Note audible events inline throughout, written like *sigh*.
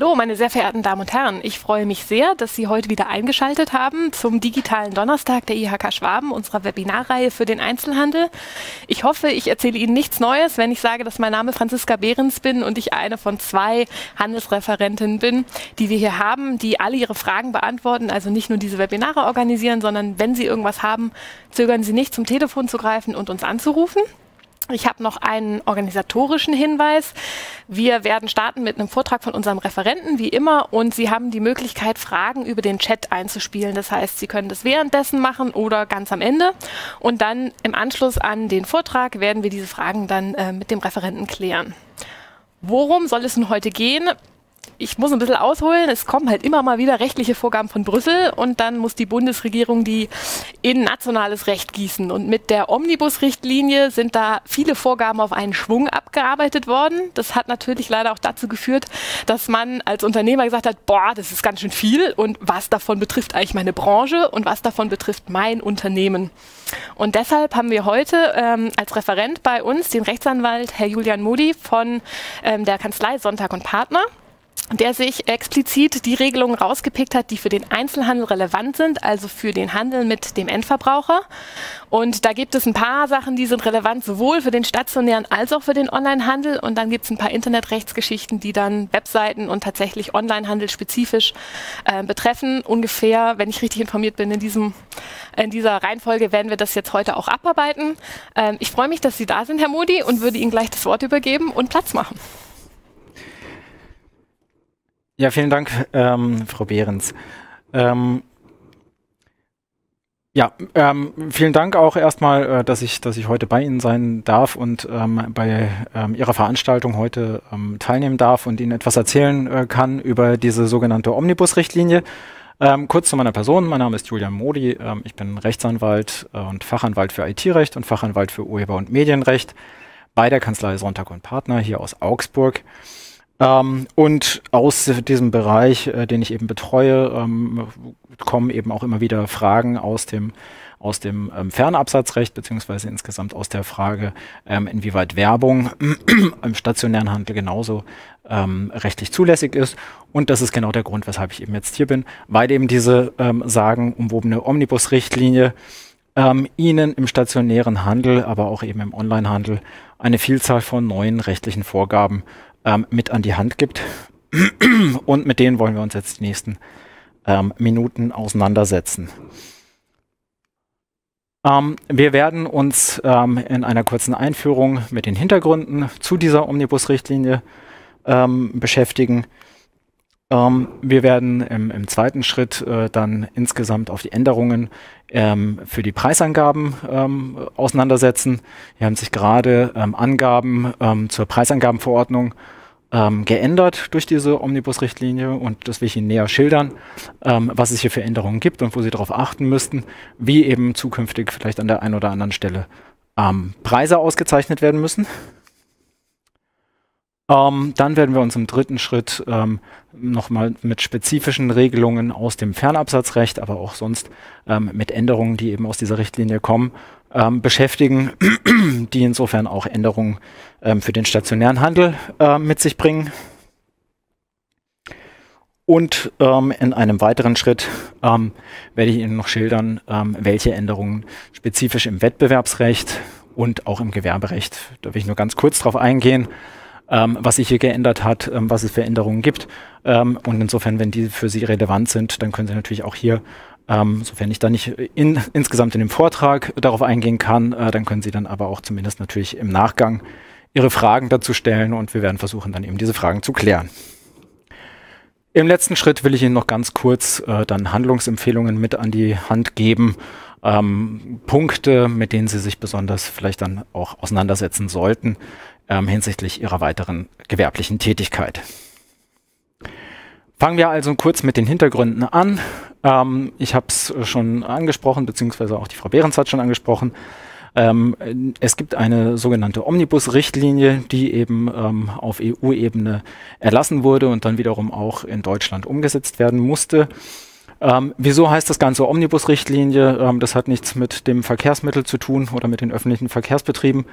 Hallo, meine sehr verehrten Damen und Herren. Ich freue mich sehr, dass Sie heute wieder eingeschaltet haben zum digitalen Donnerstag der IHK Schwaben, unserer Webinarreihe für den Einzelhandel. Ich hoffe, ich erzähle Ihnen nichts Neues, wenn ich sage, dass mein Name Franziska Behrens bin und ich eine von zwei Handelsreferentinnen bin, die wir hier haben, die alle Ihre Fragen beantworten, also nicht nur diese Webinare organisieren, sondern wenn Sie irgendwas haben, zögern Sie nicht zum Telefon zu greifen und uns anzurufen. Ich habe noch einen organisatorischen Hinweis. Wir werden starten mit einem Vortrag von unserem Referenten, wie immer, und Sie haben die Möglichkeit, Fragen über den Chat einzuspielen. Das heißt, Sie können das währenddessen machen oder ganz am Ende. Und dann im Anschluss an den Vortrag werden wir diese Fragen dann äh, mit dem Referenten klären. Worum soll es nun heute gehen? Ich muss ein bisschen ausholen. Es kommen halt immer mal wieder rechtliche Vorgaben von Brüssel und dann muss die Bundesregierung die in nationales Recht gießen. Und mit der Omnibus-Richtlinie sind da viele Vorgaben auf einen Schwung abgearbeitet worden. Das hat natürlich leider auch dazu geführt, dass man als Unternehmer gesagt hat, boah, das ist ganz schön viel und was davon betrifft eigentlich meine Branche und was davon betrifft mein Unternehmen. Und deshalb haben wir heute ähm, als Referent bei uns den Rechtsanwalt Herr Julian Modi von ähm, der Kanzlei Sonntag und Partner der sich explizit die Regelungen rausgepickt hat, die für den Einzelhandel relevant sind, also für den Handel mit dem Endverbraucher. Und da gibt es ein paar Sachen, die sind relevant sowohl für den stationären als auch für den Onlinehandel. Und dann gibt es ein paar Internetrechtsgeschichten, die dann Webseiten und tatsächlich Onlinehandel spezifisch äh, betreffen. Ungefähr, wenn ich richtig informiert bin, in, diesem, in dieser Reihenfolge werden wir das jetzt heute auch abarbeiten. Ähm, ich freue mich, dass Sie da sind, Herr Modi, und würde Ihnen gleich das Wort übergeben und Platz machen. Ja, vielen Dank, ähm, Frau Behrens. Ähm, ja, ähm, vielen Dank auch erstmal, äh, dass ich, dass ich heute bei Ihnen sein darf und ähm, bei ähm, Ihrer Veranstaltung heute ähm, teilnehmen darf und Ihnen etwas erzählen äh, kann über diese sogenannte Omnibus-Richtlinie. Ähm, kurz zu meiner Person. Mein Name ist Julian Modi. Ähm, ich bin Rechtsanwalt äh, und Fachanwalt für IT-Recht und Fachanwalt für Urheber- und Medienrecht bei der Kanzlei Sonntag und Partner hier aus Augsburg. Ähm, und aus diesem Bereich, äh, den ich eben betreue, ähm, kommen eben auch immer wieder Fragen aus dem aus dem ähm, Fernabsatzrecht beziehungsweise insgesamt aus der Frage, ähm, inwieweit Werbung *clears throat* im stationären Handel genauso ähm, rechtlich zulässig ist. Und das ist genau der Grund, weshalb ich eben jetzt hier bin, weil eben diese ähm, sagen umwobene Omnibus-Richtlinie ähm, Ihnen im stationären Handel, aber auch eben im Onlinehandel eine Vielzahl von neuen rechtlichen Vorgaben ähm, mit an die Hand gibt. *clears throat* Und mit denen wollen wir uns jetzt die nächsten ähm, Minuten auseinandersetzen. Ähm, wir werden uns ähm, in einer kurzen Einführung mit den Hintergründen zu dieser Omnibus-Richtlinie ähm, beschäftigen. Ähm, wir werden im, im zweiten Schritt äh, dann insgesamt auf die Änderungen ähm, für die Preisangaben ähm, auseinandersetzen. Hier haben sich gerade ähm, Angaben zur Preisangabenverordnung ähm, geändert durch diese Omnibus-Richtlinie und das will ich Ihnen näher schildern, ähm, was es hier für Änderungen gibt und wo Sie darauf achten müssten, wie eben zukünftig vielleicht an der einen oder anderen Stelle ähm, Preise ausgezeichnet werden müssen. Ähm, dann werden wir uns im dritten Schritt ähm, nochmal mit spezifischen Regelungen aus dem Fernabsatzrecht, aber auch sonst ähm, mit Änderungen, die eben aus dieser Richtlinie kommen, ähm, beschäftigen, *clears throat* die insofern auch Änderungen ähm, für den stationären Handel äh, mit sich bringen. Und ähm, in einem weiteren Schritt ähm, werde ich Ihnen noch schildern, ähm, welche Änderungen spezifisch im Wettbewerbsrecht und auch im Gewerberecht, da will ich nur ganz kurz drauf eingehen, ähm, was sich hier geändert hat, was es für Änderungen gibt. Und insofern, wenn die für Sie relevant sind, dann können Sie natürlich auch hier ähm, sofern ich da nicht in, insgesamt in dem Vortrag darauf eingehen kann, äh, dann können Sie dann aber auch zumindest natürlich im Nachgang Ihre Fragen dazu stellen und wir werden versuchen, dann eben diese Fragen zu klären. Im letzten Schritt will ich Ihnen noch ganz kurz äh, dann Handlungsempfehlungen mit an die Hand geben. Ähm, Punkte, mit denen Sie sich besonders vielleicht dann auch auseinandersetzen sollten ähm, hinsichtlich Ihrer weiteren gewerblichen Tätigkeit. Fangen wir also kurz mit den Hintergründen an. Ähm, ich habe es schon angesprochen, beziehungsweise auch die Frau Behrens hat schon angesprochen. Ähm, es gibt eine sogenannte Omnibus-Richtlinie, die eben ähm, auf EU-Ebene erlassen wurde und dann wiederum auch in Deutschland umgesetzt werden musste. Ähm, wieso heißt das Ganze Omnibus-Richtlinie? Ähm, das hat nichts mit dem Verkehrsmittel zu tun oder mit den öffentlichen Verkehrsbetrieben,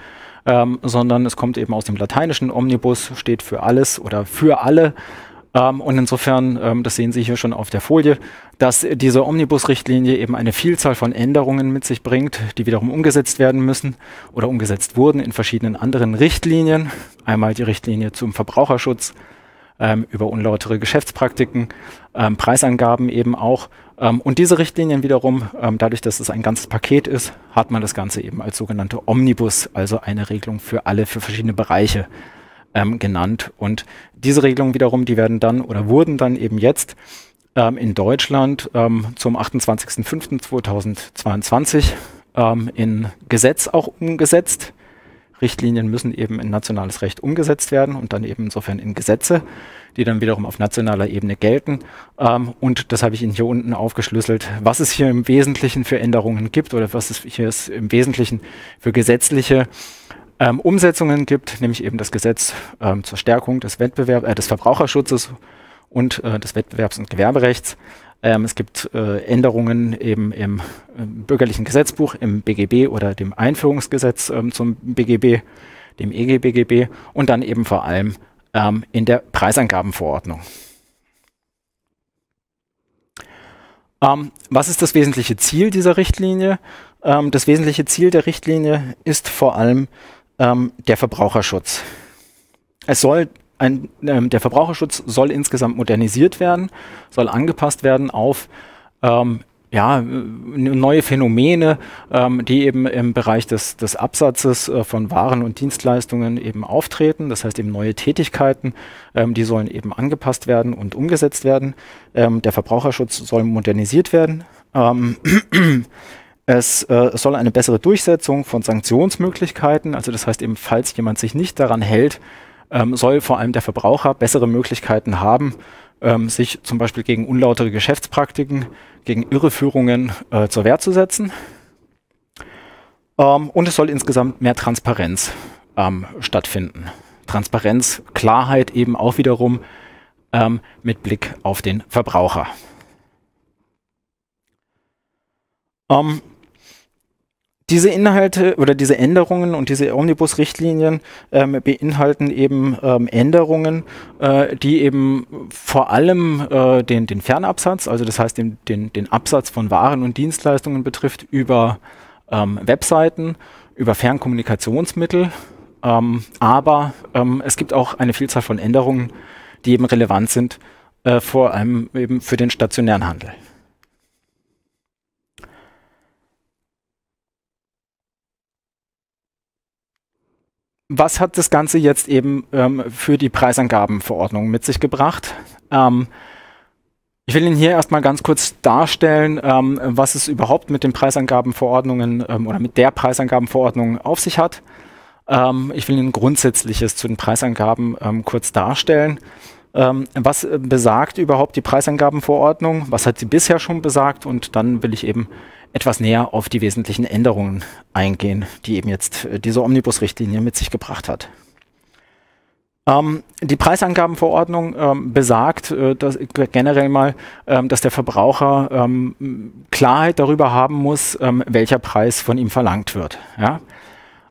ähm, sondern es kommt eben aus dem lateinischen Omnibus, steht für alles oder für alle Ähm, und insofern, ähm, das sehen Sie hier schon auf der Folie, dass diese Omnibus-Richtlinie eben eine Vielzahl von Änderungen mit sich bringt, die wiederum umgesetzt werden müssen oder umgesetzt wurden in verschiedenen anderen Richtlinien. Einmal die Richtlinie zum Verbraucherschutz, ähm, über unlautere Geschäftspraktiken, ähm, Preisangaben eben auch. Ähm, und diese Richtlinien wiederum, ähm, dadurch, dass es ein ganzes Paket ist, hat man das Ganze eben als sogenannte Omnibus, also eine Regelung für alle, für verschiedene Bereiche ähm, genannt. Und diese Regelungen wiederum, die werden dann oder wurden dann eben jetzt ähm, in Deutschland ähm, zum 28.05.2022 ähm, in Gesetz auch umgesetzt. Richtlinien müssen eben in nationales Recht umgesetzt werden und dann eben insofern in Gesetze, die dann wiederum auf nationaler Ebene gelten. Ähm, und das habe ich Ihnen hier unten aufgeschlüsselt, was es hier im Wesentlichen für Änderungen gibt oder was es hier ist im Wesentlichen für gesetzliche ähm, Umsetzungen gibt, nämlich eben das Gesetz ähm, zur Stärkung des, Wettbewerb äh, des Verbraucherschutzes und äh, des Wettbewerbs- und Gewerberechts. Ähm, es gibt äh, Änderungen eben im, im, bürgerlichen Gesetzbuch, im BGB oder dem Einführungsgesetz ähm, zum BGB, dem EGBGB und dann eben vor allem ähm, in der Preisangabenverordnung. Ähm, was ist das wesentliche Ziel dieser Richtlinie? Das wesentliche Ziel der Richtlinie ist vor allem ähm, der Verbraucherschutz. Es soll ein, ähm, der Verbraucherschutz soll insgesamt modernisiert werden, soll angepasst werden auf ähm, ja, neue Phänomene, ähm, die eben im Bereich des, des Absatzes äh, von Waren und Dienstleistungen eben auftreten. Das heißt eben neue Tätigkeiten, ähm, die sollen eben angepasst werden und umgesetzt werden. Ähm, der Verbraucherschutz soll modernisiert werden. Ähm, Es äh, soll eine bessere Durchsetzung von Sanktionsmöglichkeiten, also das heißt eben, falls jemand sich nicht daran hält, ähm, soll vor allem der Verbraucher bessere Möglichkeiten haben, ähm, sich zum Beispiel gegen unlautere Geschäftspraktiken, gegen Irreführungen äh, zur Wehr zu setzen. Ähm, und es soll insgesamt mehr Transparenz ähm, stattfinden. Transparenz, Klarheit eben auch wiederum ähm, mit Blick auf den Verbraucher. Ähm, diese Inhalte oder diese Änderungen und diese Omnibus-Richtlinien ähm, beinhalten eben ähm, Änderungen, äh, die eben vor allem äh, den, den Fernabsatz, also das heißt den, den, den Absatz von Waren und Dienstleistungen betrifft über ähm, Webseiten, über Fernkommunikationsmittel. Ähm, aber ähm, es gibt auch eine Vielzahl von Änderungen, die eben relevant sind, äh, vor allem eben für den stationären Handel. Was hat das Ganze jetzt eben ähm, für die Preisangabenverordnung mit sich gebracht? Ähm, ich will Ihnen hier erstmal ganz kurz darstellen, ähm, was es überhaupt mit den Preisangabenverordnungen ähm, oder mit der Preisangabenverordnung auf sich hat. Ähm, ich will Ihnen Grundsätzliches zu den Preisangaben ähm, kurz darstellen. was besagt überhaupt die Preisangabenverordnung? Was hat sie bisher schon besagt? Und dann will ich eben etwas näher auf die wesentlichen Änderungen eingehen, die eben jetzt äh, diese Omnibus-Richtlinie mit sich gebracht hat. Ähm, die Preisangabenverordnung ähm, besagt äh, dass, generell mal, ähm, dass der Verbraucher ähm, Klarheit darüber haben muss, ähm, welcher Preis von ihm verlangt wird. Ja?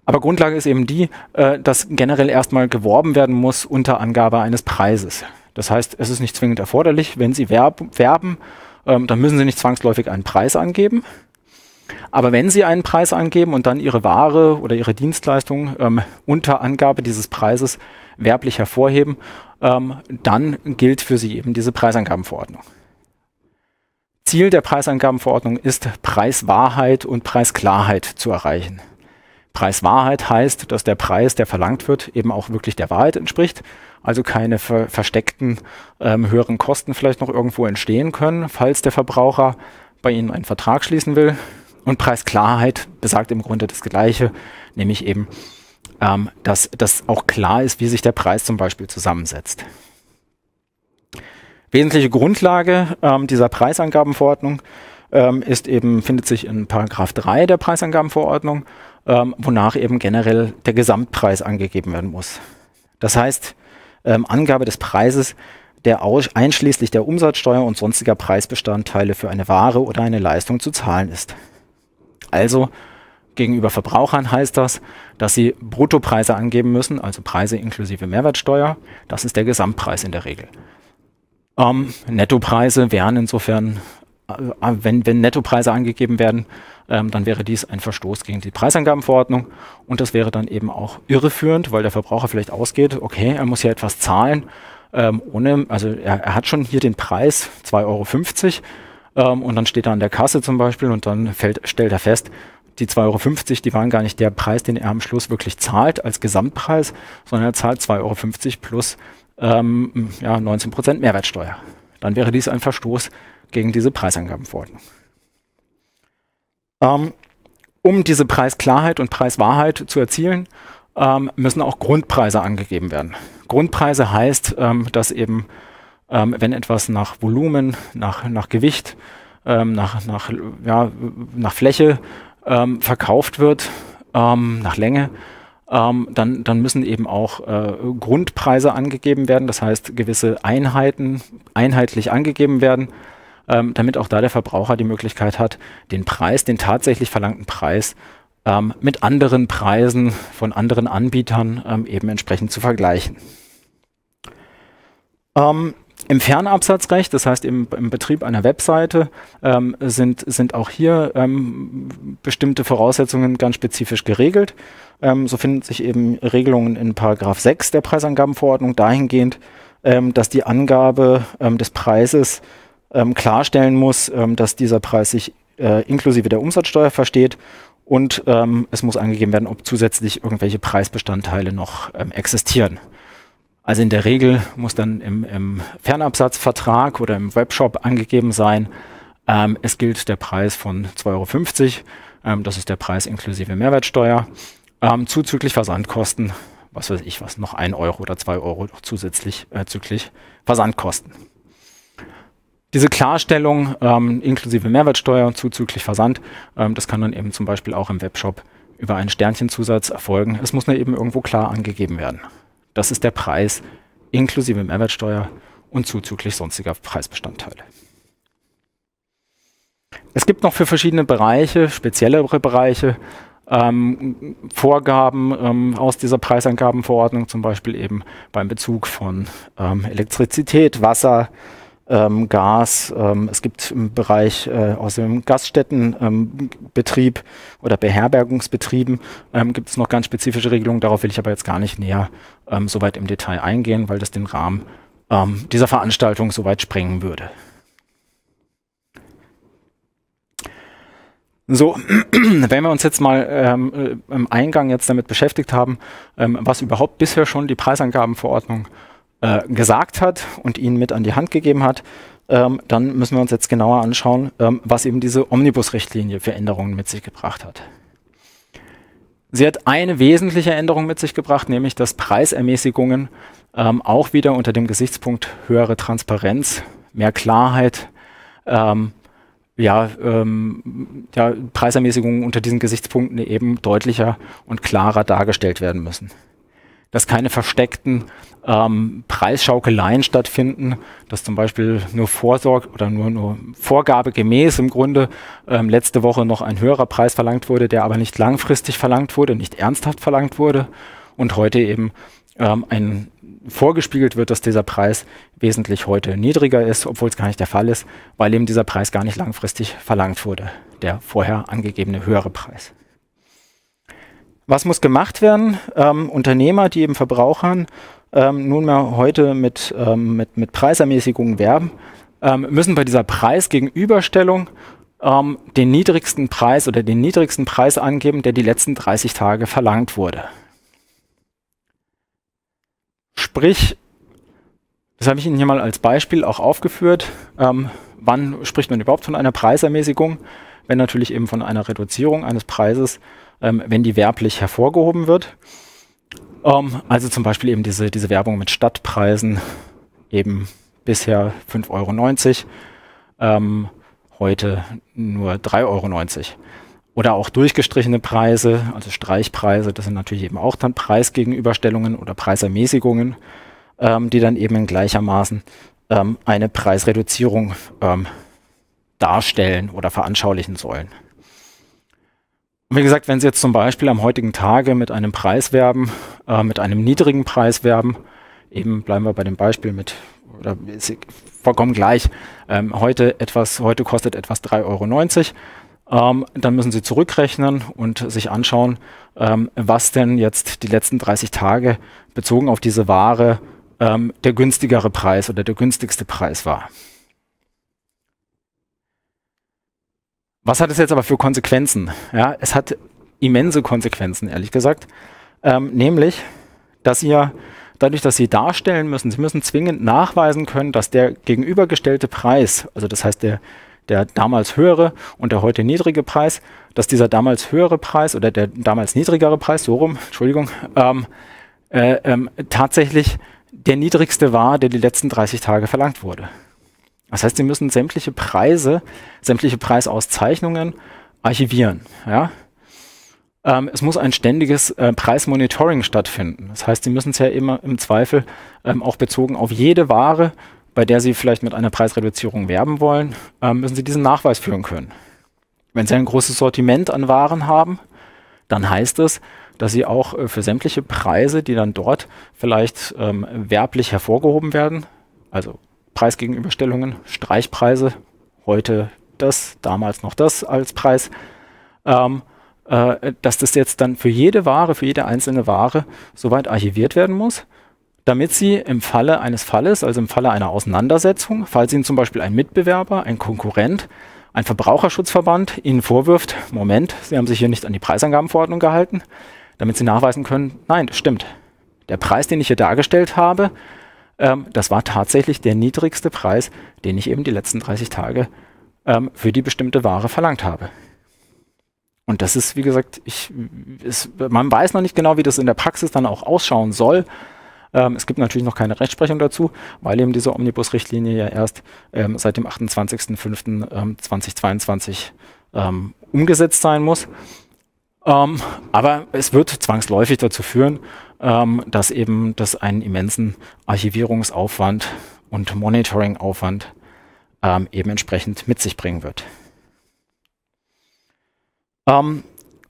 Aber Grundlage ist eben die, äh, dass generell erstmal geworben werden muss unter Angabe eines Preises. Das heißt, es ist nicht zwingend erforderlich, wenn Sie werb werben, ähm, dann müssen Sie nicht zwangsläufig einen Preis angeben. Aber wenn Sie einen Preis angeben und dann Ihre Ware oder Ihre Dienstleistung ähm, unter Angabe dieses Preises werblich hervorheben, ähm, dann gilt für Sie eben diese Preisangabenverordnung. Ziel der Preisangabenverordnung ist, Preiswahrheit und Preisklarheit zu erreichen. Preiswahrheit heißt, dass der Preis, der verlangt wird, eben auch wirklich der Wahrheit entspricht, also keine ver versteckten ähm, höheren Kosten vielleicht noch irgendwo entstehen können, falls der Verbraucher bei Ihnen einen Vertrag schließen will, und Preisklarheit besagt im Grunde das Gleiche, nämlich eben, ähm, dass das auch klar ist, wie sich der Preis zum Beispiel zusammensetzt. Wesentliche Grundlage ähm, dieser Preisangabenverordnung ähm, ist eben, findet sich in Paragraph 3 der Preisangabenverordnung, ähm, wonach eben generell der Gesamtpreis angegeben werden muss. Das heißt, ähm, Angabe des Preises, der einschließlich der Umsatzsteuer und sonstiger Preisbestandteile für eine Ware oder eine Leistung zu zahlen ist. Also gegenüber Verbrauchern heißt das, dass sie Bruttopreise angeben müssen, also Preise inklusive Mehrwertsteuer. Das ist der Gesamtpreis in der Regel. Ähm, Nettopreise wären insofern, äh, wenn, wenn Nettopreise angegeben werden, ähm, dann wäre dies ein Verstoß gegen die Preisangabenverordnung und das wäre dann eben auch irreführend, weil der Verbraucher vielleicht ausgeht, okay, er muss ja etwas zahlen, ähm, ohne, also er, er, hat schon hier den Preis 2,50 Euro ähm, und dann steht er an der Kasse zum Beispiel und dann fällt, stellt er fest, die 2,50 Euro, die waren gar nicht der Preis, den er am Schluss wirklich zahlt als Gesamtpreis, sondern er zahlt 2,50 Euro plus ähm, ja, 19% Mehrwertsteuer. Dann wäre dies ein Verstoß gegen diese Preisangabenverordnung. Ähm, um diese Preisklarheit und Preiswahrheit zu erzielen, ähm, müssen auch Grundpreise angegeben werden. Grundpreise heißt, ähm, dass eben, ähm, wenn etwas nach Volumen, nach, nach Gewicht, ähm, nach, nach, ja, nach Fläche ähm, verkauft wird, nach Länge, dann, dann müssen eben auch äh, Grundpreise angegeben werden, das heißt gewisse Einheiten einheitlich angegeben werden ähm, damit auch da der Verbraucher die Möglichkeit hat, den Preis, den tatsächlich verlangten Preis ähm, mit anderen Preisen von anderen Anbietern ähm, eben entsprechend zu vergleichen. Ähm, Im Fernabsatzrecht, das heißt im, im Betrieb einer Webseite, ähm, sind, sind auch hier ähm, bestimmte Voraussetzungen ganz spezifisch geregelt. so finden sich eben Regelungen in Paragraph 6 der Preisangabenverordnung dahingehend, dass die Angabe des Preises ähm, klarstellen muss, ähm, dass dieser Preis sich äh, inklusive der Umsatzsteuer versteht und ähm, es muss angegeben werden, ob zusätzlich irgendwelche Preisbestandteile noch ähm, existieren. Also in der Regel muss dann im, im Fernabsatzvertrag oder im Webshop angegeben sein, ähm, es gilt der Preis von 2,50 Euro, ähm, das ist der Preis inklusive Mehrwertsteuer, zuzüglich Versandkosten, was weiß ich was, noch 1 Euro oder 2 Euro zusätzlich äh, züglich Versandkosten. Diese Klarstellung ähm, inklusive Mehrwertsteuer zuzüglich Versand, ähm, das kann dann eben zum Beispiel auch im Webshop über einen Sternchenzusatz erfolgen. Es muss nur eben irgendwo klar angegeben werden. Das ist der Preis inklusive Mehrwertsteuer und zuzüglich sonstiger Preisbestandteile. Es gibt noch für verschiedene Bereiche, speziellere Bereiche, ähm, Vorgaben ähm, aus dieser Preisangabenverordnung, zum Beispiel eben beim Bezug von ähm, Elektrizität, Wasser, ähm, Gas. Ähm, es gibt im Bereich äh, aus dem Gaststättenbetrieb ähm, oder Beherbergungsbetrieben gibt es noch ganz spezifische Regelungen. Darauf will ich aber jetzt gar nicht näher ähm, so weit im Detail eingehen, weil das den Rahmen ähm, dieser Veranstaltung so weit sprengen würde. So, *clears throat* wenn wir uns jetzt mal ähm, äh, im Eingang jetzt damit beschäftigt haben, ähm, was überhaupt bisher schon die Preisangabenverordnung äh, gesagt hat und ihnen mit an die Hand gegeben hat, ähm, dann müssen wir uns jetzt genauer anschauen, ähm, was eben diese Omnibus-Richtlinie für Änderungen mit sich gebracht hat. Sie hat eine wesentliche Änderung mit sich gebracht, nämlich dass Preisermäßigungen ähm, auch wieder unter dem Gesichtspunkt höhere Transparenz, mehr Klarheit, ähm, ja, ähm, ja, Preisermäßigungen unter diesen Gesichtspunkten eben deutlicher und klarer dargestellt werden müssen dass keine versteckten ähm, Preisschaukeleien stattfinden, dass zum Beispiel nur Vorsorg oder nur, nur vorgabegemäß im Grunde ähm, letzte Woche noch ein höherer Preis verlangt wurde, der aber nicht langfristig verlangt wurde, nicht ernsthaft verlangt wurde und heute eben ähm, ein vorgespiegelt wird, dass dieser Preis wesentlich heute niedriger ist, obwohl es gar nicht der Fall ist, weil eben dieser Preis gar nicht langfristig verlangt wurde, der vorher angegebene höhere Preis. Was muss gemacht werden? Ähm, Unternehmer, die eben Verbrauchern ähm, nunmehr heute mit, ähm, mit, mit Preisermäßigungen werben, ähm, müssen bei dieser Preisgegenüberstellung ähm, den niedrigsten Preis oder den niedrigsten Preis angeben, der die letzten 30 Tage verlangt wurde. Sprich, das habe ich Ihnen hier mal als Beispiel auch aufgeführt. Ähm, wann spricht man überhaupt von einer Preisermäßigung? Wenn natürlich eben von einer Reduzierung eines Preises ähm, wenn die werblich hervorgehoben wird. Ähm, also zum Beispiel eben diese, diese Werbung mit Stadtpreisen, eben bisher 5,90 Euro, ähm, heute nur 3,90 Euro. Oder auch durchgestrichene Preise, also Streichpreise, das sind natürlich eben auch dann Preisgegenüberstellungen oder Preisermäßigungen, ähm, die dann eben in gleichermaßen ähm, eine Preisreduzierung ähm, darstellen oder veranschaulichen sollen. Und wie gesagt, wenn Sie jetzt zum Beispiel am heutigen Tage mit einem Preis werben, äh, mit einem niedrigen Preis werben, eben bleiben wir bei dem Beispiel mit oder ist vollkommen gleich. Ähm, heute etwas, heute kostet etwas 3,90 Euro. Ähm, dann müssen Sie zurückrechnen und sich anschauen, ähm, was denn jetzt die letzten 30 Tage bezogen auf diese Ware ähm, der günstigere Preis oder der günstigste Preis war. Was hat es jetzt aber für Konsequenzen? Ja, es hat immense Konsequenzen, ehrlich gesagt. Ähm, nämlich, dass ihr dadurch, dass sie darstellen müssen, sie müssen zwingend nachweisen können, dass der gegenübergestellte Preis, also das heißt der, der damals höhere und der heute niedrige Preis, dass dieser damals höhere Preis oder der damals niedrigere Preis, so rum, Entschuldigung, ähm, äh, ähm, tatsächlich der niedrigste war, der die letzten 30 Tage verlangt wurde. Das heißt, Sie müssen sämtliche Preise, sämtliche Preisauszeichnungen archivieren. Ja? Ähm, es muss ein ständiges äh, Preismonitoring stattfinden. Das heißt, Sie müssen es ja immer im Zweifel ähm, auch bezogen auf jede Ware, bei der Sie vielleicht mit einer Preisreduzierung werben wollen, ähm, müssen Sie diesen Nachweis führen können. Wenn Sie ein großes Sortiment an Waren haben, dann heißt es, dass Sie auch äh, für sämtliche Preise, die dann dort vielleicht ähm, werblich hervorgehoben werden, also Preisgegenüberstellungen, Streichpreise, heute das, damals noch das als Preis, ähm, äh, dass das jetzt dann für jede Ware, für jede einzelne Ware soweit archiviert werden muss, damit sie im Falle eines Falles, also im Falle einer Auseinandersetzung, falls Ihnen zum Beispiel ein Mitbewerber, ein Konkurrent, ein Verbraucherschutzverband Ihnen vorwirft, Moment, Sie haben sich hier nicht an die Preisangabenverordnung gehalten, damit Sie nachweisen können, nein, das stimmt. Der Preis, den ich hier dargestellt habe, ähm, das war tatsächlich der niedrigste Preis, den ich eben die letzten 30 Tage ähm, für die bestimmte Ware verlangt habe. Und das ist, wie gesagt, ich, ist, man weiß noch nicht genau, wie das in der Praxis dann auch ausschauen soll. Ähm, es gibt natürlich noch keine Rechtsprechung dazu, weil eben diese Omnibus-Richtlinie ja erst ähm, seit dem 28.05.2022 ähm, umgesetzt sein muss. Ähm, aber es wird zwangsläufig dazu führen, ähm, dass eben das einen immensen Archivierungsaufwand und Monitoringaufwand ähm, eben entsprechend mit sich bringen wird. Ähm,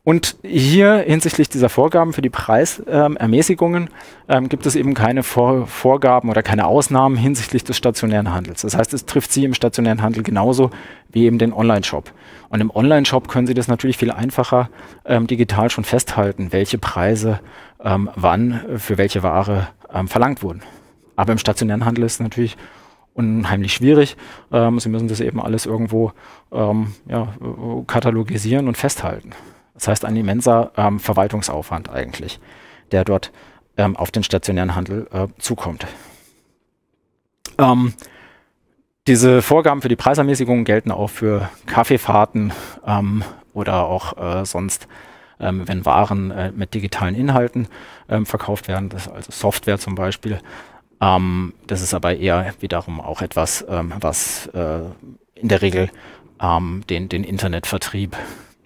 und hier hinsichtlich dieser Vorgaben für die Preisermäßigungen ähm, gibt es eben keine Vor Vorgaben oder keine Ausnahmen hinsichtlich des stationären Handels. Das heißt, es trifft Sie im stationären Handel genauso wie eben den Online-Shop. Und im Online-Shop können Sie das natürlich viel einfacher ähm, digital schon festhalten, welche Preise ähm, wann für welche Ware ähm, verlangt wurden. Aber im stationären Handel ist es natürlich unheimlich schwierig. Ähm, Sie müssen das eben alles irgendwo ähm, ja, katalogisieren und festhalten. Das heißt, ein immenser ähm, Verwaltungsaufwand eigentlich, der dort ähm, auf den stationären Handel äh, zukommt. Diese Vorgaben für die Preisermäßigung gelten auch für Kaffeefahrten oder auch äh, sonst, ähm, wenn Waren äh, mit digitalen Inhalten ähm, verkauft werden, das also Software zum Beispiel. das ist aber eher wiederum auch etwas, was äh, in der Regel den, den Internetvertrieb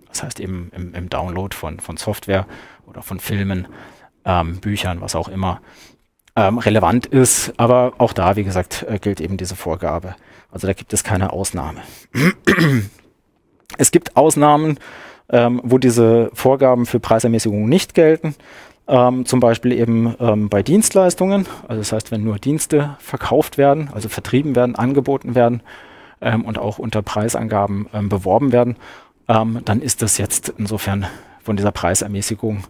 das heißt eben im, im Download von, von Software oder von Filmen, ähm, Büchern, was auch immer, ähm, relevant ist. Aber auch da, wie gesagt, äh, gilt eben diese Vorgabe. Also da gibt es keine Ausnahme. *clears throat* es gibt Ausnahmen, ähm, wo diese Vorgaben für Preisermäßigungen nicht gelten. Ähm, zum Beispiel eben ähm, bei Dienstleistungen. Also das heißt, wenn nur Dienste verkauft werden, also vertrieben werden, angeboten werden ähm, und auch unter Preisangaben ähm, beworben werden, ähm, dann ist das jetzt insofern von dieser Preisermäßigung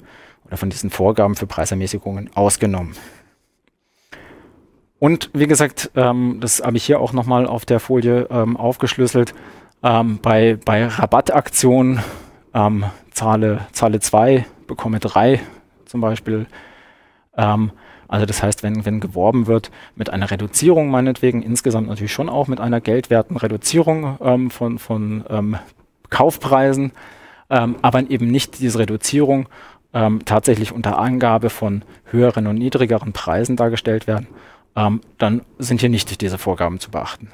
oder von diesen Vorgaben für Preisermäßigungen ausgenommen. Und wie gesagt, ähm, das habe ich hier auch nochmal auf der Folie ähm, aufgeschlüsselt. Ähm, bei, bei Rabattaktionen ähm, zahle, zahle zwei, bekomme drei zum Beispiel. Ähm, also das heißt, wenn, wenn geworben wird mit einer Reduzierung meinetwegen, insgesamt natürlich schon auch mit einer geldwerten Reduzierung ähm, von, von ähm, Kaufpreisen, ähm, aber eben nicht diese Reduzierung ähm, tatsächlich unter Angabe von höheren und niedrigeren Preisen dargestellt werden, dann sind hier nicht diese Vorgaben zu beachten.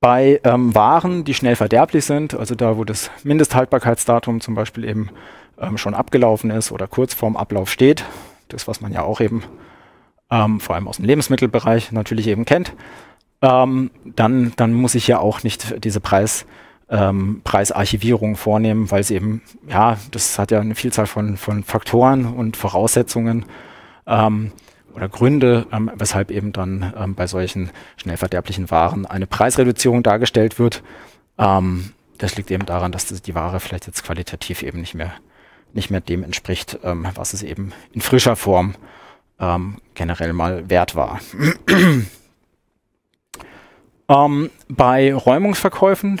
Bei ähm, Waren, die schnell verderblich sind, also da, wo das Mindesthaltbarkeitsdatum zum Beispiel eben ähm, schon abgelaufen ist oder kurz vorm Ablauf steht, das, was man ja auch eben ähm, vor allem aus dem Lebensmittelbereich natürlich eben kennt, ähm, dann, dann muss ich ja auch nicht diese Preis, ähm, Preisarchivierung vornehmen, weil sie eben, ja, das hat ja eine Vielzahl von, von Faktoren und Voraussetzungen, ähm, oder Gründe, ähm, weshalb eben dann ähm, bei solchen schnell verderblichen Waren eine Preisreduzierung dargestellt wird. Ähm, das liegt eben daran, dass das die Ware vielleicht jetzt qualitativ eben nicht mehr, nicht mehr dem entspricht, ähm, was es eben in frischer Form ähm, generell mal wert war. *clears throat* Ähm, bei Räumungsverkäufen,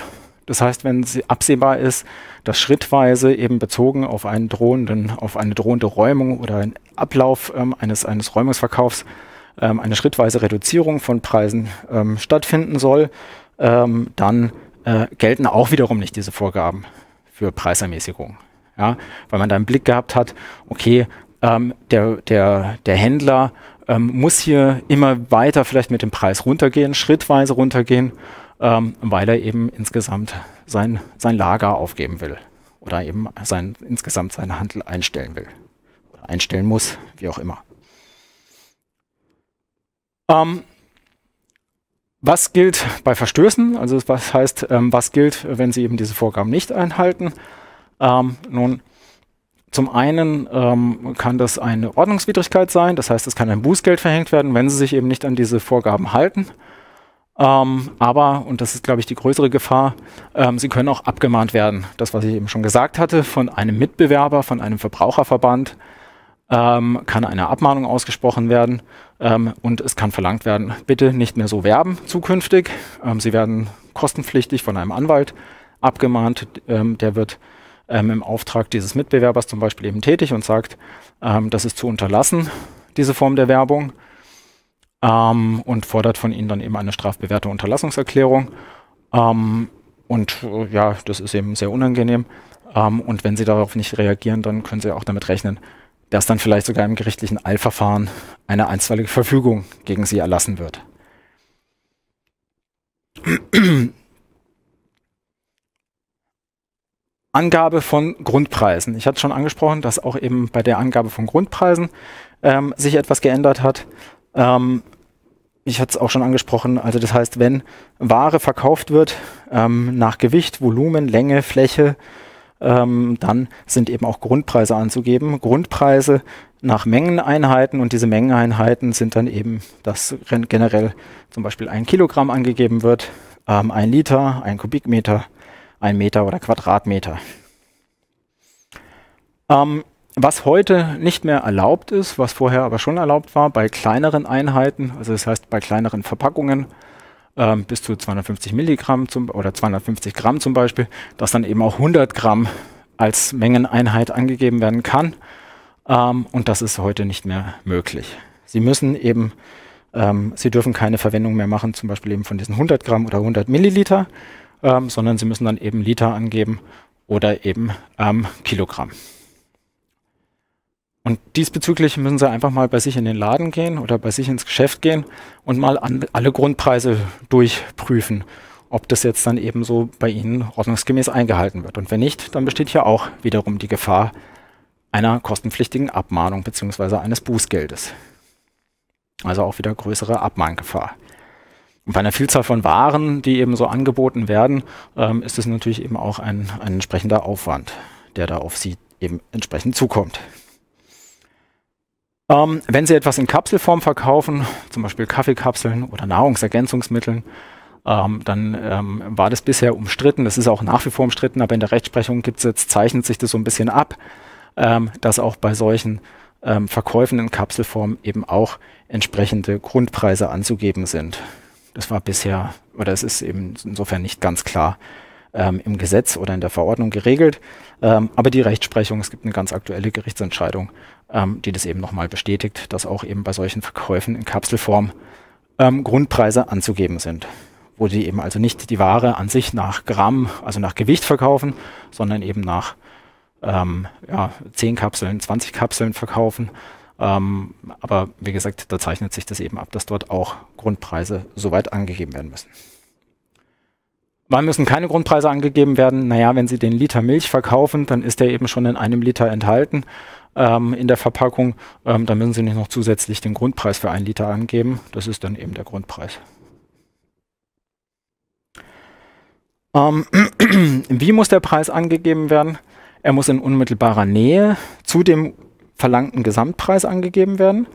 das heißt, wenn absehbar ist, dass schrittweise eben bezogen auf einen drohenden, auf eine drohende Räumung oder einen Ablauf ähm, eines, eines Räumungsverkaufs ähm, eine schrittweise Reduzierung von Preisen ähm, stattfinden soll, ähm, dann äh, gelten auch wiederum nicht diese Vorgaben für Preisermäßigung. Ja, weil man da im Blick gehabt hat, okay, ähm, der, der, der Händler ähm, muss hier immer weiter vielleicht mit dem Preis runtergehen, schrittweise runtergehen, ähm, weil er eben insgesamt sein, sein Lager aufgeben will oder eben sein, insgesamt seinen Handel einstellen will oder einstellen muss, wie auch immer. Ähm, was gilt bei Verstößen? Also was heißt, ähm, was gilt, wenn Sie eben diese Vorgaben nicht einhalten? Ähm, nun, zum einen ähm, kann das eine Ordnungswidrigkeit sein, das heißt, es kann ein Bußgeld verhängt werden, wenn Sie sich eben nicht an diese Vorgaben halten. Ähm, aber, und das ist, glaube ich, die größere Gefahr, ähm, Sie können auch abgemahnt werden. Das, was ich eben schon gesagt hatte, von einem Mitbewerber, von einem Verbraucherverband, ähm, kann eine Abmahnung ausgesprochen werden ähm, und es kann verlangt werden, bitte nicht mehr so werben zukünftig. Ähm, Sie werden kostenpflichtig von einem Anwalt abgemahnt, ähm, der wird im Auftrag dieses Mitbewerbers zum Beispiel eben tätig und sagt, das ist zu unterlassen, diese Form der Werbung, ähm, und fordert von ihnen dann eben eine strafbewährte Unterlassungserklärung. Ähm, und äh, ja, das ist eben sehr unangenehm. Ähm, und wenn sie darauf nicht reagieren, dann können sie auch damit rechnen, dass dann vielleicht sogar im gerichtlichen Eilverfahren eine einstweilige Verfügung gegen sie erlassen wird. Angabe von Grundpreisen. Ich hatte schon angesprochen, dass auch eben bei der Angabe von Grundpreisen ähm, sich etwas geändert hat. Ähm, ich hatte es auch schon angesprochen, also das heißt, wenn Ware verkauft wird ähm, nach Gewicht, Volumen, Länge, Fläche, ähm, dann sind eben auch Grundpreise anzugeben. Grundpreise nach Mengeneinheiten und diese Mengeneinheiten sind dann eben, dass generell zum Beispiel ein Kilogramm angegeben wird, ähm, ein Liter, ein Kubikmeter, ein Meter oder Quadratmeter. Was heute nicht mehr erlaubt ist, was vorher aber schon erlaubt war, bei kleineren Einheiten, also das heißt bei kleineren Verpackungen, ähm, bis zu 250 Milligramm zum, oder 250 Gramm zum Beispiel, dass dann eben auch 100 Gramm als Mengeneinheit angegeben werden kann. Ähm, und das ist heute nicht mehr möglich. Sie müssen eben, ähm, Sie dürfen keine Verwendung mehr machen, zum Beispiel eben von diesen 100 Gramm oder 100 Milliliter, ähm, sondern Sie müssen dann eben Liter angeben oder eben ähm, Kilogramm. Und diesbezüglich müssen Sie einfach mal bei sich in den Laden gehen oder bei sich ins Geschäft gehen und mal alle Grundpreise durchprüfen, ob das jetzt dann eben so bei Ihnen ordnungsgemäß eingehalten wird. Und wenn nicht, dann besteht hier auch wiederum die Gefahr einer kostenpflichtigen Abmahnung bzw. eines Bußgeldes. Also auch wieder größere Abmahngefahr. Und bei einer Vielzahl von Waren, die eben so angeboten werden, ähm, ist es natürlich eben auch ein, ein entsprechender Aufwand, der da auf Sie eben entsprechend zukommt. Ähm, wenn Sie etwas in Kapselform verkaufen, zum Beispiel Kaffeekapseln oder Nahrungsergänzungsmitteln, ähm, dann ähm, war das bisher umstritten. Das ist auch nach wie vor umstritten, aber in der Rechtsprechung gibt's jetzt, zeichnet sich das so ein bisschen ab, ähm, dass auch bei solchen ähm, Verkäufen in Kapselform eben auch entsprechende Grundpreise anzugeben sind. Das war bisher, oder es ist eben insofern nicht ganz klar ähm, im Gesetz oder in der Verordnung geregelt. Ähm, aber die Rechtsprechung, es gibt eine ganz aktuelle Gerichtsentscheidung, ähm, die das eben nochmal bestätigt, dass auch eben bei solchen Verkäufen in Kapselform ähm, Grundpreise anzugeben sind. Wo die eben also nicht die Ware an sich nach Gramm, also nach Gewicht verkaufen, sondern eben nach ähm, ja, 10 Kapseln, 20 Kapseln verkaufen. Ähm, aber wie gesagt, da zeichnet sich das eben ab, dass dort auch Grundpreise soweit angegeben werden müssen. Wann müssen keine Grundpreise angegeben werden? Naja, wenn Sie den Liter Milch verkaufen, dann ist der eben schon in einem Liter enthalten ähm, in der Verpackung. Ähm, dann müssen Sie nicht noch zusätzlich den Grundpreis für einen Liter angeben. Das ist dann eben der Grundpreis. Ähm, *clears throat* wie muss der Preis angegeben werden? Er muss in unmittelbarer Nähe zu dem verlangten Gesamtpreis angegeben werden.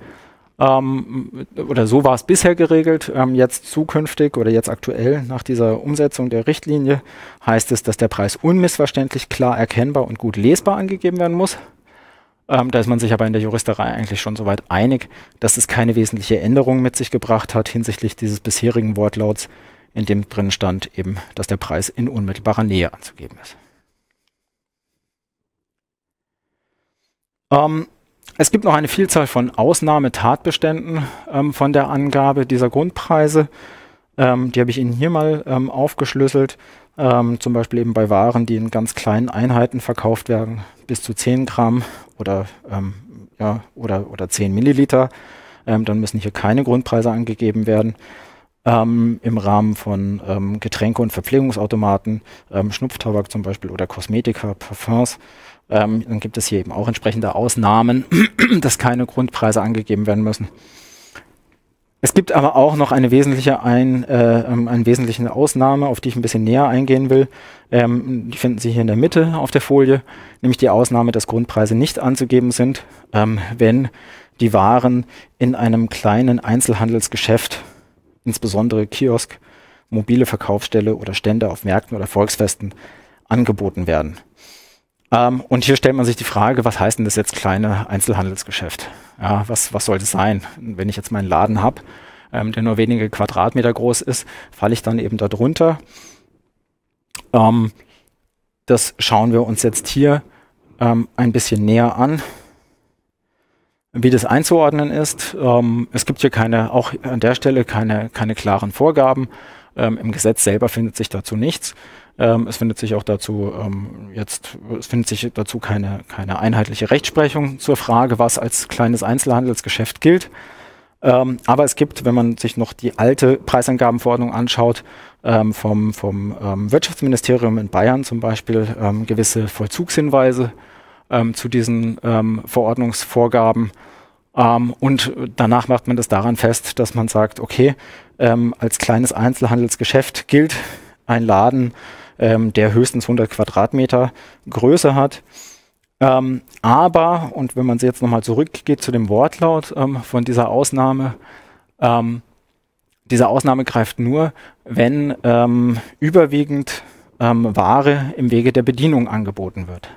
Ähm, oder so war es bisher geregelt. Ähm, jetzt zukünftig oder jetzt aktuell nach dieser Umsetzung der Richtlinie heißt es, dass der Preis unmissverständlich klar erkennbar und gut lesbar angegeben werden muss. Ähm, da ist man sich aber in der Juristerei eigentlich schon soweit einig, dass es keine wesentliche Änderung mit sich gebracht hat hinsichtlich dieses bisherigen Wortlauts, in dem drin stand eben, dass der Preis in unmittelbarer Nähe anzugeben ist. Ähm, es gibt noch eine Vielzahl von Ausnahmetatbeständen ähm, von der Angabe dieser Grundpreise. Ähm, die habe ich Ihnen hier mal ähm, aufgeschlüsselt. Ähm, zum Beispiel eben bei Waren, die in ganz kleinen Einheiten verkauft werden, bis zu 10 Gramm oder, ähm, ja, oder, oder 10 Milliliter. Ähm, dann müssen hier keine Grundpreise angegeben werden. Im Rahmen von Getränke- und Verpflegungsautomaten, Schnupftabak zum Beispiel oder Kosmetika, Parfums, ähm, dann gibt es hier eben auch entsprechende Ausnahmen, *clears throat* dass keine Grundpreise angegeben werden müssen. Es gibt aber auch noch eine wesentliche, ein, äh, ähm, eine wesentliche Ausnahme, auf die ich ein bisschen näher eingehen will. Ähm, die finden Sie hier in der Mitte auf der Folie, nämlich die Ausnahme, dass Grundpreise nicht anzugeben sind, ähm, wenn die Waren in einem kleinen Einzelhandelsgeschäft, insbesondere Kiosk, mobile Verkaufsstelle oder Stände auf Märkten oder Volksfesten angeboten werden. Ähm, und hier stellt man sich die Frage, was heißt denn das jetzt kleine Einzelhandelsgeschäft? Ja, was, was soll das sein? Wenn ich jetzt meinen Laden habe, ähm, der nur wenige Quadratmeter groß ist, falle ich dann eben darunter. Ähm, das schauen wir uns jetzt hier ähm, ein bisschen näher an, wie das einzuordnen ist. Ähm, es gibt hier keine, auch an der Stelle keine, keine klaren Vorgaben. Ähm, Im Gesetz selber findet sich dazu nichts. Ähm, es findet sich auch dazu ähm, jetzt, es findet sich dazu keine, keine einheitliche Rechtsprechung zur Frage, was als kleines Einzelhandelsgeschäft gilt. Ähm, aber es gibt, wenn man sich noch die alte Preisangabenverordnung anschaut, ähm, vom, vom ähm, Wirtschaftsministerium in Bayern zum Beispiel, ähm, gewisse Vollzugshinweise zu diesen Verordnungsvorgaben. und danach macht man das daran fest, dass man sagt, okay, als kleines Einzelhandelsgeschäft gilt ein Laden, ähm, der höchstens 100 Quadratmeter Größe hat. Ähm, aber, und wenn man jetzt nochmal zurückgeht zu dem Wortlaut ähm, von dieser Ausnahme, ähm, diese Ausnahme greift nur, wenn ähm, überwiegend ähm, Ware im Wege der Bedienung angeboten wird.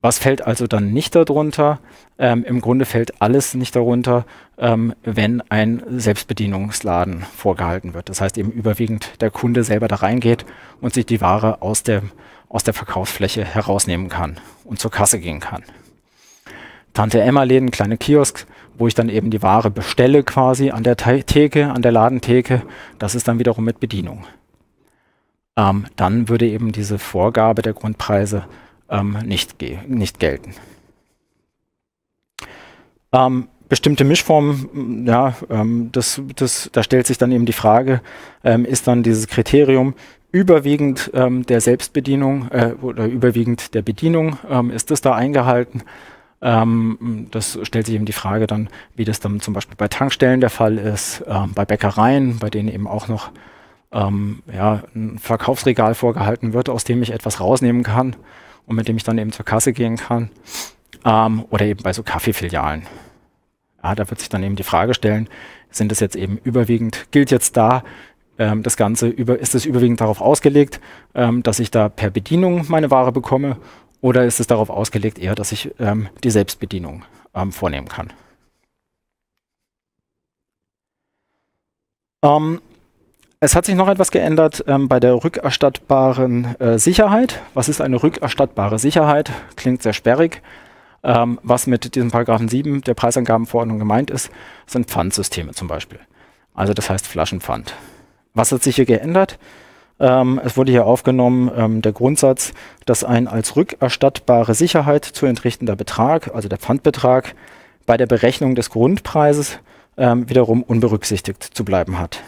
Was fällt also dann nicht darunter? Ähm, Im Grunde fällt alles nicht darunter, ähm, wenn ein Selbstbedienungsladen vorgehalten wird. Das heißt eben überwiegend der Kunde selber da reingeht und sich die Ware aus der, aus der Verkaufsfläche herausnehmen kann und zur Kasse gehen kann. Tante Emma-Läden, kleine Kiosks, wo ich dann eben die Ware bestelle quasi an der Theke, an der Ladentheke. Das ist dann wiederum mit Bedienung. Ähm, dann würde eben diese Vorgabe der Grundpreise ähm, nicht, nicht gelten. Ähm, bestimmte Mischformen, ja, ähm, das, das, da stellt sich dann eben die Frage, ähm, ist dann dieses Kriterium überwiegend ähm, der Selbstbedienung äh, oder überwiegend der Bedienung, ähm, ist das da eingehalten? Das stellt sich eben die Frage dann, wie das dann zum Beispiel bei Tankstellen der Fall ist, bei Bäckereien, bei denen eben auch noch ja, ein Verkaufsregal vorgehalten wird, aus dem ich etwas rausnehmen kann und mit dem ich dann eben zur Kasse gehen kann. Ähm, oder eben bei so Kaffeefilialen. Ja, da wird sich dann eben die Frage stellen, sind es jetzt eben überwiegend, gilt jetzt da ähm, das Ganze, über, ist es überwiegend darauf ausgelegt, ähm, dass ich da per Bedienung meine Ware bekomme oder ist es darauf ausgelegt eher, dass ich ähm, die Selbstbedienung ähm, vornehmen kann? Es hat sich noch etwas geändert ähm, bei der rückerstattbaren äh, Sicherheit. Was ist eine rückerstattbare Sicherheit? Klingt sehr sperrig. Ähm, was mit diesem Paragraphen 7 der Preisangabenverordnung gemeint ist, sind Pfandsysteme zum Beispiel. Also das heißt Flaschenpfand. Was hat sich hier geändert? Ähm, es wurde hier aufgenommen ähm, der Grundsatz, dass ein als rückerstattbare Sicherheit zu entrichtender Betrag, also der Pfandbetrag, bei der Berechnung des Grundpreises ähm, wiederum unberücksichtigt zu bleiben hat.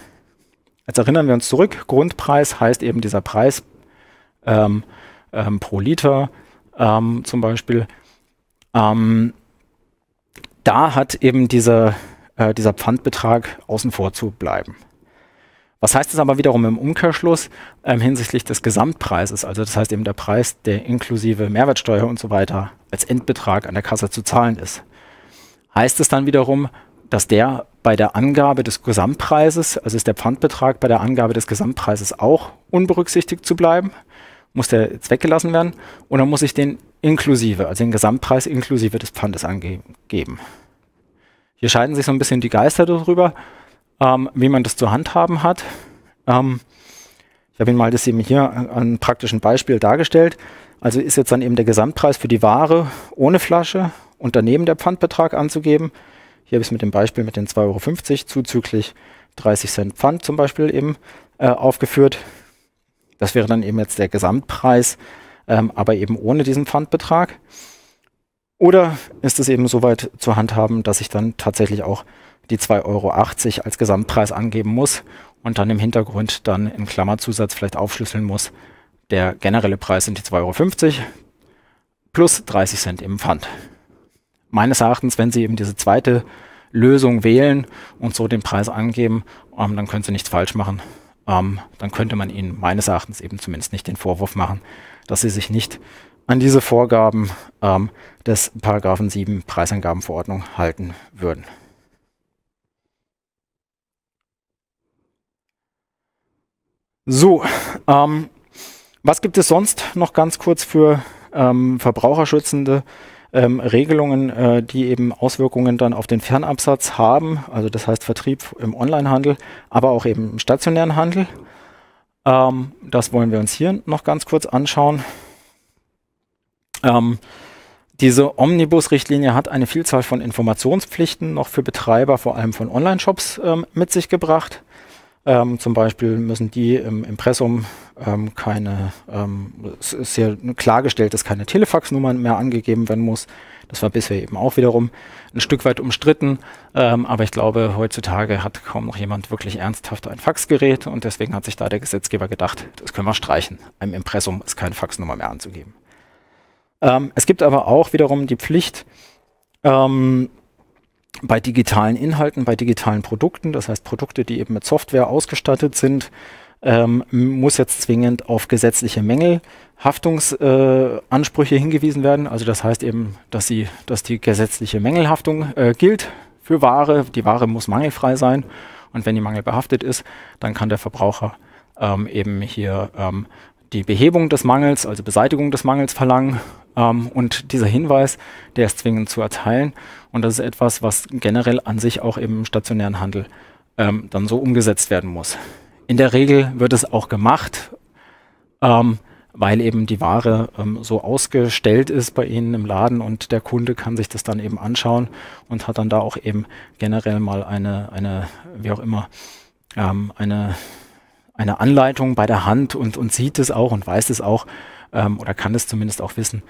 Jetzt erinnern wir uns zurück, Grundpreis heißt eben dieser Preis ähm, ähm, pro Liter ähm, zum Beispiel. Ähm, da hat eben diese, äh, dieser Pfandbetrag außen vor zu bleiben. Was heißt das aber wiederum im Umkehrschluss ähm, hinsichtlich des Gesamtpreises? Also das heißt eben der Preis, der inklusive Mehrwertsteuer und so weiter als Endbetrag an der Kasse zu zahlen ist. heißt es dann wiederum, dass der bei der Angabe des Gesamtpreises, also ist der Pfandbetrag bei der Angabe des Gesamtpreises auch unberücksichtigt zu bleiben? Muss der jetzt weggelassen werden? Oder muss ich den inklusive, also den Gesamtpreis inklusive des Pfandes angeben? Hier scheiden sich so ein bisschen die Geister darüber, ähm, wie man das zu handhaben hat. Ähm, ich habe Ihnen mal das eben hier an einem praktischen Beispiel dargestellt. Also ist jetzt dann eben der Gesamtpreis für die Ware ohne Flasche und daneben der Pfandbetrag anzugeben. Hier habe ich es mit dem Beispiel mit den 2,50 Euro zuzüglich 30 Cent Pfand zum Beispiel eben äh, aufgeführt. Das wäre dann eben jetzt der Gesamtpreis, ähm, aber eben ohne diesen Pfandbetrag. Oder ist es eben soweit zu handhaben, dass ich dann tatsächlich auch die 2,80 Euro als Gesamtpreis angeben muss und dann im Hintergrund dann in Klammerzusatz vielleicht aufschlüsseln muss, der generelle Preis sind die 2,50 Euro plus 30 Cent im Pfand meines Erachtens, wenn Sie eben diese zweite Lösung wählen und so den Preis angeben, ähm, dann können Sie nichts falsch machen. Ähm, dann könnte man Ihnen meines Erachtens eben zumindest nicht den Vorwurf machen, dass Sie sich nicht an diese Vorgaben ähm, des Paragraphen 7 Preisangabenverordnung halten würden. So, ähm, was gibt es sonst noch ganz kurz für ähm, verbraucherschützende ähm, Regelungen, äh, die eben Auswirkungen dann auf den Fernabsatz haben, also das heißt Vertrieb im Onlinehandel, aber auch eben im stationären Handel. Ähm, das wollen wir uns hier noch ganz kurz anschauen. Ähm, diese Omnibus-Richtlinie hat eine Vielzahl von Informationspflichten noch für Betreiber, vor allem von Online-Shops, ähm, mit sich gebracht. Ähm, zum Beispiel müssen die im Impressum ähm, keine, ähm, es ist ja klargestellt, dass keine Telefaxnummer mehr angegeben werden muss. Das war bisher eben auch wiederum ein Stück weit umstritten, ähm, aber ich glaube, heutzutage hat kaum noch jemand wirklich ernsthaft ein Faxgerät und deswegen hat sich da der Gesetzgeber gedacht, das können wir streichen. Im Impressum ist keine Faxnummer mehr anzugeben. Ähm, es gibt aber auch wiederum die Pflicht, ähm, bei digitalen Inhalten, bei digitalen Produkten, das heißt Produkte, die eben mit Software ausgestattet sind, ähm, muss jetzt zwingend auf gesetzliche Mängelhaftungsansprüche äh, hingewiesen werden. Also das heißt eben, dass, sie, dass die gesetzliche Mängelhaftung äh, gilt für Ware. Die Ware muss mangelfrei sein und wenn die mangelbehaftet ist, dann kann der Verbraucher ähm, eben hier ähm, die Behebung des Mangels, also Beseitigung des Mangels verlangen. Ähm, und dieser Hinweis, der ist zwingend zu erteilen. Und das ist etwas, was generell an sich auch im stationären Handel ähm, dann so umgesetzt werden muss. In der Regel wird es auch gemacht, ähm, weil eben die Ware ähm, so ausgestellt ist bei Ihnen im Laden und der Kunde kann sich das dann eben anschauen und hat dann da auch eben generell mal eine, eine wie auch immer, ähm, eine eine Anleitung bei der Hand und, und sieht es auch und weiß es auch ähm, oder kann es zumindest auch wissen,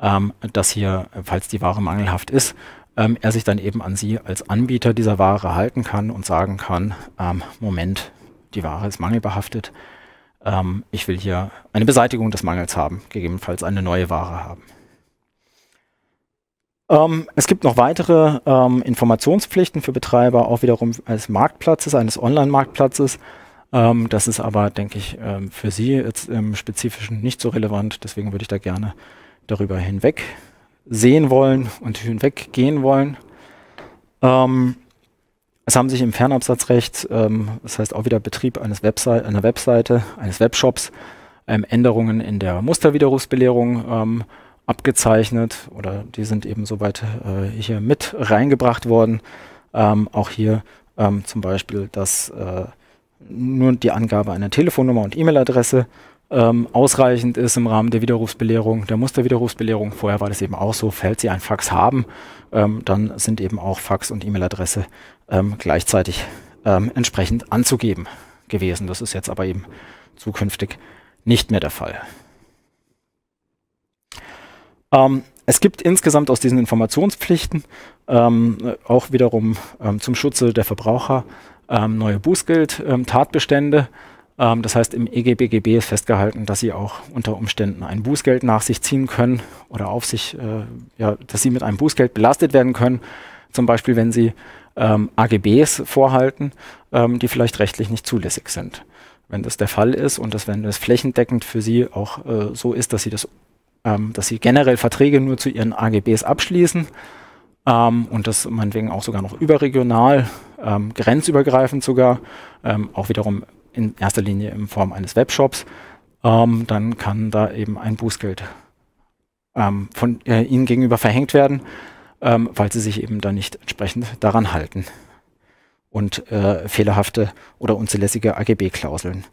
ähm, dass hier, falls die Ware mangelhaft ist, ähm, er sich dann eben an Sie als Anbieter dieser Ware halten kann und sagen kann, ähm, Moment, die Ware ist mangelbehaftet, ähm, ich will hier eine Beseitigung des Mangels haben, gegebenenfalls eine neue Ware haben. Ähm, es gibt noch weitere ähm, Informationspflichten für Betreiber, auch wiederum eines Marktplatzes, eines Online-Marktplatzes. Ähm, das ist aber, denke ich, ähm, für Sie jetzt im Spezifischen nicht so relevant. Deswegen würde ich da gerne darüber hinweg sehen wollen und hinweggehen wollen. Ähm, es haben sich im Fernabsatzrecht, ähm, das heißt auch wieder Betrieb eines Website, einer Webseite, eines Webshops, ähm, Änderungen in der Musterwiderrufsbelehrung ähm, abgezeichnet oder die sind eben soweit äh, hier mit reingebracht worden. Ähm, auch hier ähm, zum Beispiel, dass äh, nur die Angabe einer Telefonnummer und E-Mail-Adresse ähm, ausreichend ist im Rahmen der Widerrufsbelehrung, der Musterwiderrufsbelehrung. Vorher war das eben auch so, falls Sie ein Fax haben, ähm, dann sind eben auch Fax und E-Mail-Adresse ähm, gleichzeitig ähm, entsprechend anzugeben gewesen. Das ist jetzt aber eben zukünftig nicht mehr der Fall. Ähm, es gibt insgesamt aus diesen Informationspflichten ähm, auch wiederum zum Schutze der Verbraucher ähm, neue Bußgeld-Tatbestände. Ähm, das heißt, im EGBGB ist festgehalten, dass sie auch unter Umständen ein Bußgeld nach sich ziehen können oder auf sich, äh, ja, dass sie mit einem Bußgeld belastet werden können. Zum Beispiel, wenn sie ähm, AGBs vorhalten, ähm, die vielleicht rechtlich nicht zulässig sind. Wenn das der Fall ist und das, wenn das flächendeckend für sie auch äh, so ist, dass sie das, ähm, dass sie generell Verträge nur zu ihren AGBs abschließen, ähm, und das meinetwegen auch sogar noch überregional, ähm, grenzübergreifend sogar, ähm, auch wiederum in erster Linie in Form eines Webshops, ähm, dann kann da eben ein Bußgeld ähm, von äh, Ihnen gegenüber verhängt werden, ähm, weil Sie sich eben da nicht entsprechend daran halten und äh, fehlerhafte oder unzulässige AGB-Klauseln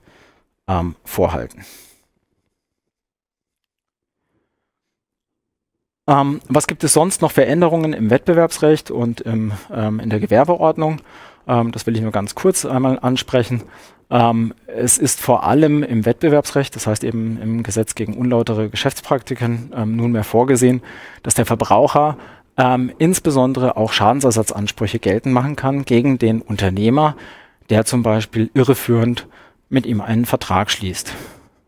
vorhalten. Ähm, was gibt es sonst noch für Änderungen im Wettbewerbsrecht und im, ähm, in der Gewerbeordnung? Ähm, das will ich nur ganz kurz einmal ansprechen. Ähm, es ist vor allem im Wettbewerbsrecht, das heißt eben im Gesetz gegen unlautere Geschäftspraktiken, ähm, nunmehr vorgesehen, dass der Verbraucher ähm, insbesondere auch Schadensersatzansprüche geltend machen kann gegen den Unternehmer, der zum Beispiel irreführend mit ihm einen Vertrag schließt.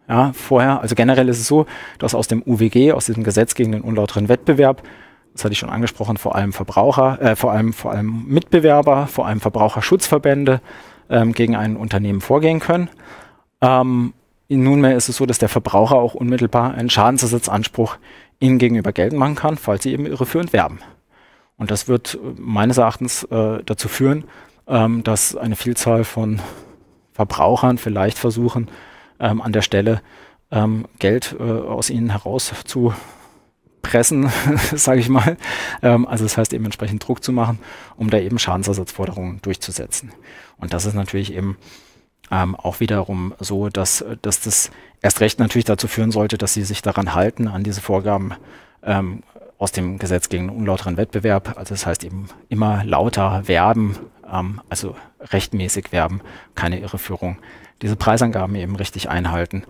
Ja, vorher, also generell ist es so, dass aus dem UWG, aus diesem Gesetz gegen den unlauteren Wettbewerb, das hatte ich schon angesprochen, vor allem Verbraucher, äh, vor allem vor allem Mitbewerber, vor allem Verbraucherschutzverbände ähm, gegen ein Unternehmen vorgehen können. Ähm, nunmehr ist es so, dass der Verbraucher auch unmittelbar einen Schadensersatzanspruch ihnen gegenüber geltend machen kann, falls sie eben irreführend werben. Und das wird äh, meines Erachtens äh, dazu führen, ähm, dass eine Vielzahl von Verbrauchern vielleicht versuchen, ähm, an der Stelle ähm, Geld äh, aus ihnen herauszupressen, *laughs* sage ich mal. Ähm, also das heißt eben entsprechend Druck zu machen, um da eben Schadensersatzforderungen durchzusetzen. Und das ist natürlich eben ähm, auch wiederum so, dass, dass das erst recht natürlich dazu führen sollte, dass sie sich daran halten, an diese Vorgaben ähm, aus dem Gesetz gegen unlauteren Wettbewerb. Also das heißt eben immer lauter werben, ähm, also rechtmäßig werben, keine Irreführung diese Preisangaben eben richtig einhalten,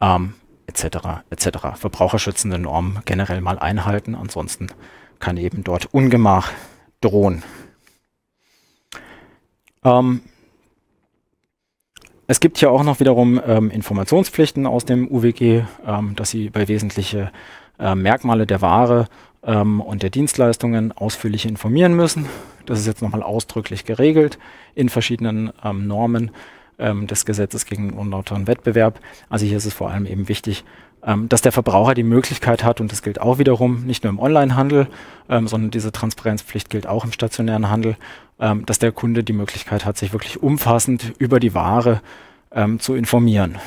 ähm, etc. etc. Verbraucherschützende Normen generell mal einhalten, ansonsten kann eben dort Ungemach drohen. Ähm, es gibt hier auch noch wiederum ähm, Informationspflichten aus dem UWG, ähm, dass Sie bei wesentliche äh, Merkmale der Ware ähm, und der Dienstleistungen ausführlich informieren müssen. Das ist jetzt nochmal ausdrücklich geregelt in verschiedenen ähm, Normen ähm, des Gesetzes gegen unlauteren Wettbewerb. Also hier ist es vor allem eben wichtig, ähm, dass der Verbraucher die Möglichkeit hat, und das gilt auch wiederum nicht nur im Onlinehandel, ähm, sondern diese Transparenzpflicht gilt auch im stationären Handel, ähm, dass der Kunde die Möglichkeit hat, sich wirklich umfassend über die Ware ähm, zu informieren.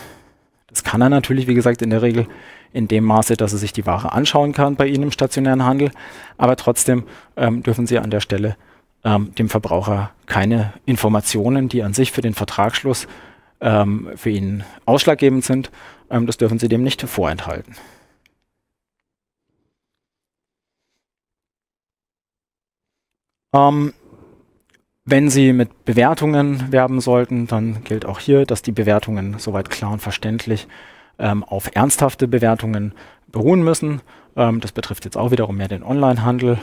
Das kann er natürlich, wie gesagt, in der Regel in dem Maße, dass er sich die Ware anschauen kann bei Ihnen im stationären Handel, aber trotzdem ähm, dürfen Sie an der Stelle ähm, dem Verbraucher keine Informationen, die an sich für den Vertragsschluss ähm, für ihn ausschlaggebend sind. Ähm, das dürfen Sie dem nicht vorenthalten. Ähm, wenn Sie mit Bewertungen werben sollten, dann gilt auch hier, dass die Bewertungen soweit klar und verständlich ähm, auf ernsthafte Bewertungen beruhen müssen. Ähm, das betrifft jetzt auch wiederum mehr den Onlinehandel.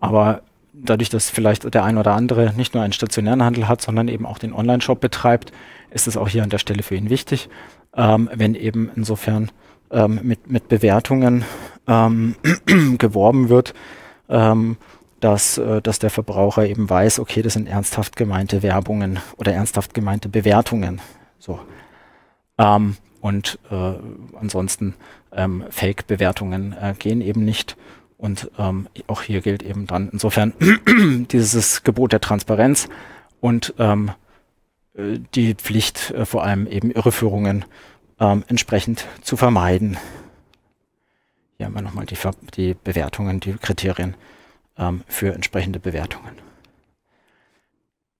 Aber dadurch, dass vielleicht der ein oder andere nicht nur einen stationären Handel hat, sondern eben auch den Online-Shop betreibt, ist es auch hier an der Stelle für ihn wichtig, ähm, wenn eben insofern ähm, mit, mit Bewertungen ähm, *clears throat* geworben wird, ähm, dass, äh, dass der Verbraucher eben weiß, okay, das sind ernsthaft gemeinte Werbungen oder ernsthaft gemeinte Bewertungen. So. Ähm, und äh, ansonsten ähm, Fake-Bewertungen äh, gehen eben nicht. Und ähm, auch hier gilt eben dann insofern *clears throat* dieses Gebot der Transparenz und ähm, äh, die Pflicht, äh, vor allem eben Irreführungen ähm, entsprechend zu vermeiden. Hier haben wir nochmal die, die Bewertungen, die Kriterien ähm, für entsprechende Bewertungen.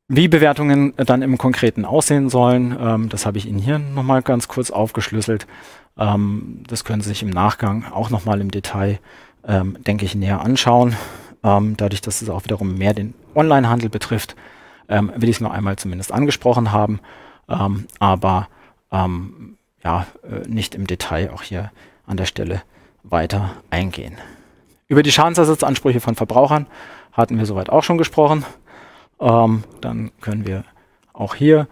Wie Bewertungen dann im Konkreten aussehen sollen, ähm, das habe ich Ihnen hier nochmal ganz kurz aufgeschlüsselt. Ähm, das können Sie sich im Nachgang auch nochmal im Detail ähm, denke ich, näher anschauen. Ähm, dadurch, dass es auch wiederum mehr den Onlinehandel betrifft, ähm, will ich es noch einmal zumindest angesprochen haben, ähm, aber ähm, ja, äh, nicht im Detail auch hier an der Stelle weiter eingehen. Über die Schadensersatzansprüche von Verbrauchern hatten wir soweit auch schon gesprochen. Ähm, dann können wir auch hier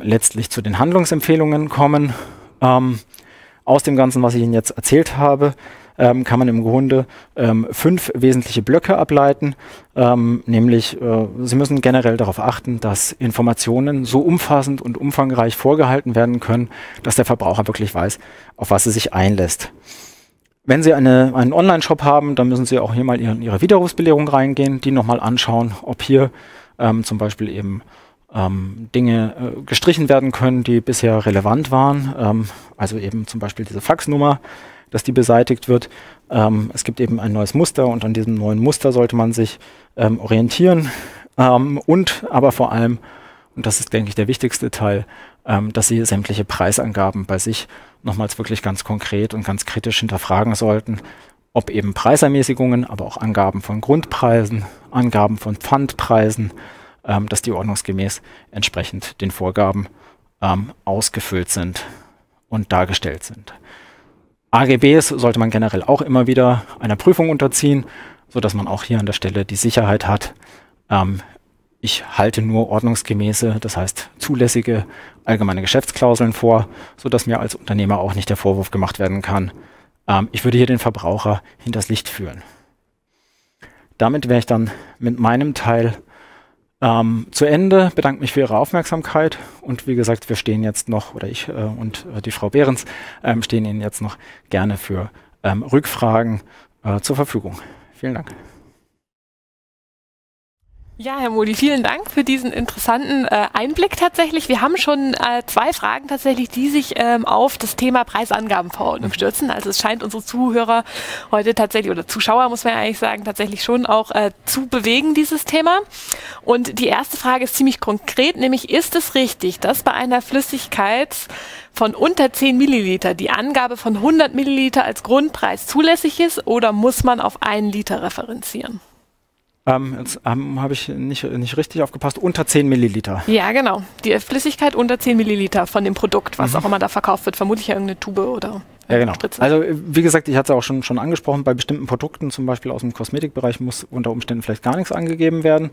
letztlich zu den Handlungsempfehlungen kommen. aus dem Ganzen, was ich Ihnen jetzt erzählt habe, ähm, kann man im Grunde ähm, fünf wesentliche Blöcke ableiten, ähm, nämlich äh, Sie müssen generell darauf achten, dass Informationen so umfassend und umfangreich vorgehalten werden können, dass der Verbraucher wirklich weiß, auf was er sich einlässt. wenn Sie eine, einen Online-Shop haben, dann müssen Sie auch hier mal in Ihre Widerrufsbelehrung reingehen, die nochmal anschauen, ob hier ähm, zum Beispiel eben ähm, Dinge äh, gestrichen werden können, die bisher relevant waren. Ähm, also eben zum Beispiel diese Faxnummer, dass die beseitigt wird. Ähm, es gibt eben ein neues Muster und an diesem neuen Muster sollte man sich ähm, orientieren. Ähm, und aber vor allem, und das ist, denke ich, der wichtigste Teil, ähm, dass Sie sämtliche Preisangaben bei sich nochmals wirklich ganz konkret und ganz kritisch hinterfragen sollten, ob eben Preisermäßigungen, aber auch Angaben von Grundpreisen, Angaben von Pfandpreisen, ähm, dass die ordnungsgemäß entsprechend den Vorgaben ähm, ausgefüllt sind und dargestellt sind. AGBs sollte man generell auch immer wieder einer Prüfung unterziehen, so dass man auch hier an der Stelle die Sicherheit hat. Ähm, ich halte nur ordnungsgemäße, das heißt zulässige allgemeine Geschäftsklauseln vor, so dass mir als Unternehmer auch nicht der Vorwurf gemacht werden kann. Ähm, ich würde hier den Verbraucher hinters Licht führen. Damit wäre ich dann mit meinem Teil ähm, zu Ende. Bedanke mich für Ihre Aufmerksamkeit und wie gesagt, wir stehen jetzt noch, oder ich äh, und äh, die Frau Behrens ähm, stehen Ihnen jetzt noch gerne für ähm, Rückfragen äh, zur Verfügung. Vielen Dank. Ja, Herr Modi, vielen Dank für diesen interessanten äh, Einblick tatsächlich. Wir haben schon äh, zwei Fragen tatsächlich, die sich ähm, auf das Thema Preisangabenverordnung stürzen. Also es scheint unsere Zuhörer heute tatsächlich, oder Zuschauer muss man ja eigentlich sagen, tatsächlich schon auch äh, zu bewegen, dieses Thema. Und die erste Frage ist ziemlich konkret, nämlich ist es richtig, dass bei einer Flüssigkeit von unter 10 Milliliter die Angabe von 100 Milliliter als Grundpreis zulässig ist oder muss man auf einen Liter referenzieren? Ähm, jetzt ähm, habe ich nicht, nicht richtig aufgepasst. Unter 10 Milliliter. Ja, genau. Die Flüssigkeit unter 10 Milliliter von dem Produkt, was mhm. auch immer da verkauft wird. Vermutlich irgendeine Tube oder ja, genau. Spritze. Also wie gesagt, ich hatte es auch schon, schon angesprochen, bei bestimmten Produkten, zum Beispiel aus dem Kosmetikbereich, muss unter Umständen vielleicht gar nichts angegeben werden.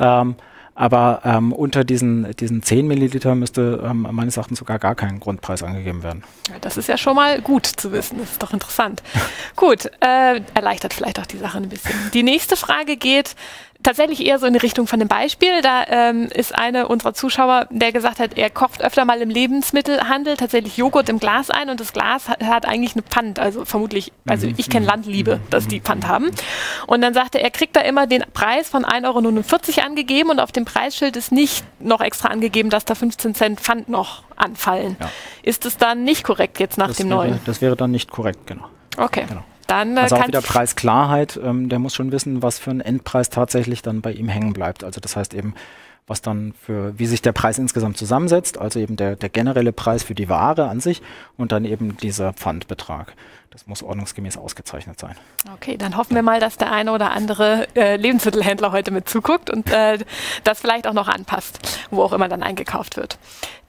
Ähm, aber ähm, unter diesen, diesen 10 Milliliter müsste ähm, meines Erachtens sogar gar kein Grundpreis angegeben werden. Das ist ja schon mal gut zu wissen. Das ist doch interessant. gut, äh, erleichtert vielleicht auch die Sache ein bisschen. Die nächste Frage geht tatsächlich eher so in die Richtung von dem Beispiel. Da ähm, ist eine unserer Zuschauer, der gesagt hat, er kocht öfter mal im Lebensmittelhandel tatsächlich Joghurt im Glas ein und das Glas hat, hat eigentlich eine Pfand. Also vermutlich, also mhm. ich kenne mhm. Landliebe, mhm. dass die Pfand haben. Und dann sagte er, er kriegt da immer den Preis von 1,49 Euro angegeben und auf dem Preisschild ist nicht noch extra angegeben, dass da 15 Cent Pfand noch anfallen. Ja. Ist es dann nicht korrekt jetzt nach das dem wäre, neuen? Das wäre dann nicht korrekt, genau. Okay. Genau. Dann, äh, also auch wieder Preisklarheit. Ähm, der muss schon wissen, was für ein Endpreis tatsächlich dann bei ihm hängen bleibt. Also das heißt eben, was dann für, wie sich der Preis insgesamt zusammensetzt, also eben der, der generelle Preis für die Ware an sich und dann eben dieser Pfandbetrag. Das muss ordnungsgemäß ausgezeichnet sein. Okay, dann hoffen wir mal, dass der eine oder andere äh, Lebensmittelhändler heute mit zuguckt und äh, das vielleicht auch noch anpasst, wo auch immer dann eingekauft wird.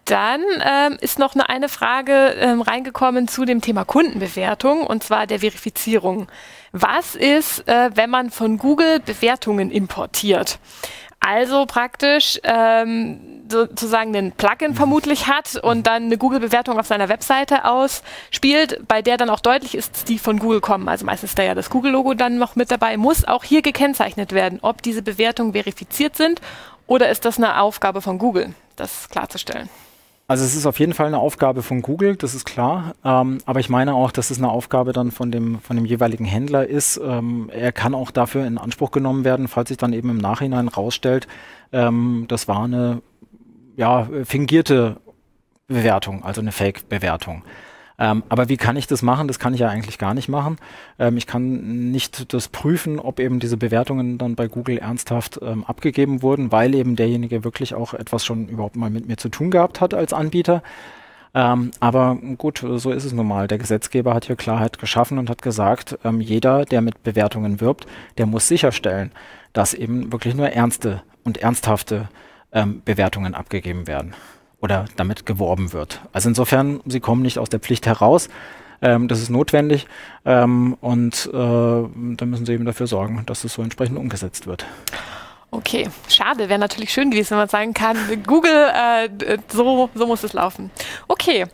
Dann ähm, ist noch eine, eine Frage ähm, reingekommen zu dem Thema Kundenbewertung und zwar der Verifizierung. Was ist, äh, wenn man von Google Bewertungen importiert? Also praktisch ähm, sozusagen einen Plugin vermutlich hat und dann eine Google-Bewertung auf seiner Webseite ausspielt, bei der dann auch deutlich ist, die von Google kommen. Also meistens ist da ja das Google-Logo dann noch mit dabei. Muss auch hier gekennzeichnet werden, ob diese Bewertungen verifiziert sind oder ist das eine Aufgabe von Google, das klarzustellen? Also es ist auf jeden Fall eine Aufgabe von Google, das ist klar. Ähm, aber ich meine auch, dass es eine Aufgabe dann von dem, von dem jeweiligen Händler ist. Ähm, er kann auch dafür in Anspruch genommen werden, falls sich dann eben im Nachhinein rausstellt, ähm, das war eine ja, fingierte Bewertung, also eine Fake-Bewertung. Ähm, aber wie kann ich das machen? Das kann ich ja eigentlich gar nicht machen. Ähm, ich kann nicht das prüfen, ob eben diese Bewertungen dann bei Google ernsthaft ähm, abgegeben wurden, weil eben derjenige wirklich auch etwas schon überhaupt mal mit mir zu tun gehabt hat als Anbieter. Ähm, aber gut, so ist es nun mal. Der Gesetzgeber hat hier Klarheit geschaffen und hat gesagt, ähm, jeder, der mit Bewertungen wirbt, der muss sicherstellen, dass eben wirklich nur ernste und ernsthafte ähm, Bewertungen abgegeben werden oder damit geworben wird. Also insofern, sie kommen nicht aus der Pflicht heraus. Ähm, das ist notwendig ähm, und äh, da müssen sie eben dafür sorgen, dass es so entsprechend umgesetzt wird. Okay, schade, wäre natürlich schön gewesen, wenn man sagen kann, Google, äh, so, so muss es laufen. Okay,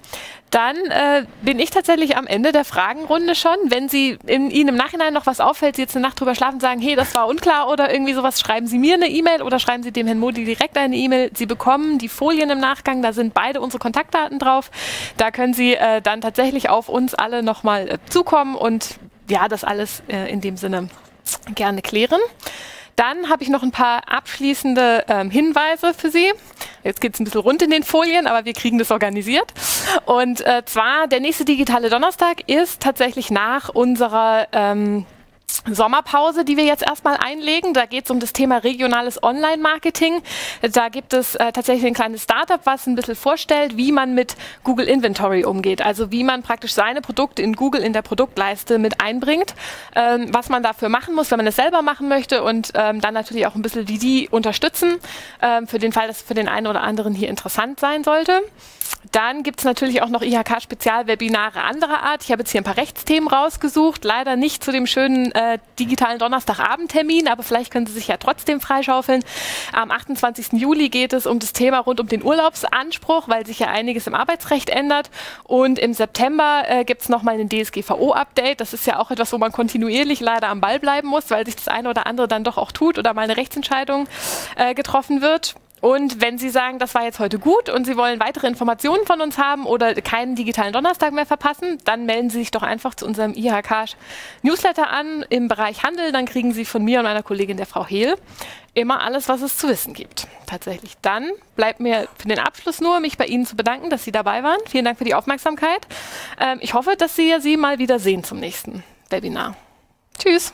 Dann äh, bin ich tatsächlich am Ende der Fragenrunde schon. Wenn Sie in, Ihnen im Nachhinein noch was auffällt, Sie jetzt eine Nacht drüber schlafen, sagen, hey, das war unklar oder irgendwie sowas, schreiben Sie mir eine E-Mail oder schreiben Sie dem Herrn Modi direkt eine E-Mail. Sie bekommen die Folien im Nachgang, da sind beide unsere Kontaktdaten drauf. Da können Sie äh, dann tatsächlich auf uns alle nochmal äh, zukommen und ja, das alles äh, in dem Sinne gerne klären. Dann habe ich noch ein paar abschließende ähm, Hinweise für Sie. Jetzt geht es ein bisschen rund in den Folien, aber wir kriegen das organisiert. Und äh, zwar der nächste digitale Donnerstag ist tatsächlich nach unserer ähm, Sommerpause, die wir jetzt erstmal einlegen. Da geht es um das Thema regionales Online-Marketing. Da gibt es äh, tatsächlich ein kleines Startup, was ein bisschen vorstellt, wie man mit Google Inventory umgeht. Also wie man praktisch seine Produkte in Google in der Produktleiste mit einbringt, ähm, was man dafür machen muss, wenn man es selber machen möchte und ähm, dann natürlich auch ein bisschen wie die unterstützen, ähm, für den Fall, dass es für den einen oder anderen hier interessant sein sollte. Dann gibt es natürlich auch noch IHK-Spezialwebinare anderer Art. Ich habe jetzt hier ein paar Rechtsthemen rausgesucht. Leider nicht zu dem schönen äh, digitalen Donnerstagabendtermin, aber vielleicht können Sie sich ja trotzdem freischaufeln. Am 28. Juli geht es um das Thema rund um den Urlaubsanspruch, weil sich ja einiges im Arbeitsrecht ändert. Und im September äh, gibt es nochmal ein DSGVO-Update. Das ist ja auch etwas, wo man kontinuierlich leider am Ball bleiben muss, weil sich das eine oder andere dann doch auch tut oder mal eine Rechtsentscheidung äh, getroffen wird. Und wenn Sie sagen, das war jetzt heute gut und Sie wollen weitere Informationen von uns haben oder keinen digitalen Donnerstag mehr verpassen, dann melden Sie sich doch einfach zu unserem IHK-Newsletter an im Bereich Handel. Dann kriegen Sie von mir und meiner Kollegin, der Frau Hehl, immer alles, was es zu wissen gibt. Tatsächlich. Dann bleibt mir für den Abschluss nur, mich bei Ihnen zu bedanken, dass Sie dabei waren. Vielen Dank für die Aufmerksamkeit. Ähm, ich hoffe, dass Sie Sie mal wieder sehen zum nächsten Webinar. Tschüss.